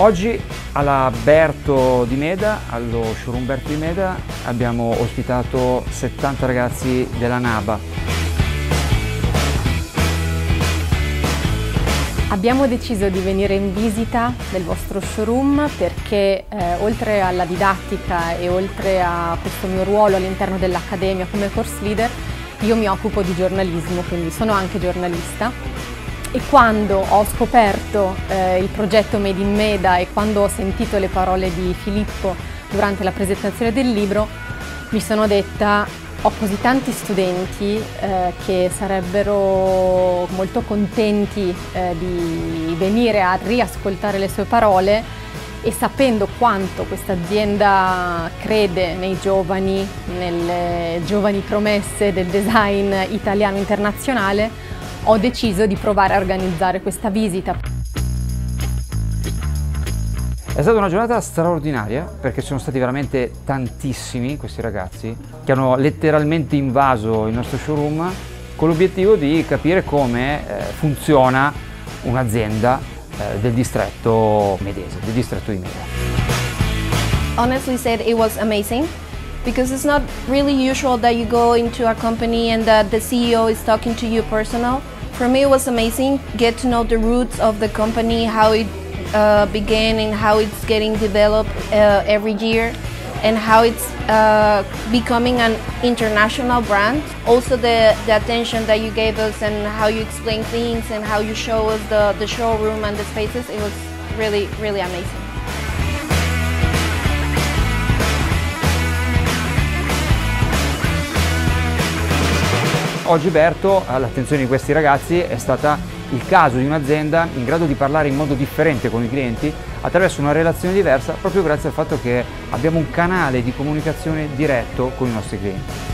Oggi alla Berto di Meda, allo showroom Berto di Meda, abbiamo ospitato 70 ragazzi della NABA. Abbiamo deciso di venire in visita nel vostro showroom perché eh, oltre alla didattica e oltre a questo mio ruolo all'interno dell'Accademia come course leader, io mi occupo di giornalismo, quindi sono anche giornalista e quando ho scoperto eh, il progetto Made in Meda e quando ho sentito le parole di Filippo durante la presentazione del libro mi sono detta ho così tanti studenti eh, che sarebbero molto contenti eh, di venire a riascoltare le sue parole e sapendo quanto questa azienda crede nei giovani, nelle giovani promesse del design italiano internazionale, ho deciso di provare a organizzare questa visita. È stata una giornata straordinaria perché sono stati veramente tantissimi questi ragazzi che hanno letteralmente invaso il nostro showroom con l'obiettivo di capire come eh, funziona un'azienda eh, del distretto medese, del distretto di Meda. Honestly said it was amazing because it's not really usual that you go into a company and that the CEO is talking to you personal. For me it was amazing, get to know the roots of the company, how it uh, began and how it's getting developed uh, every year and how it's uh, becoming an international brand. Also the, the attention that you gave us and how you explain things and how you show us the, the showroom and the spaces, it was really, really amazing. Oggi Berto, all'attenzione di questi ragazzi, è stata il caso di un'azienda in grado di parlare in modo differente con i clienti attraverso una relazione diversa proprio grazie al fatto che abbiamo un canale di comunicazione diretto con i nostri clienti.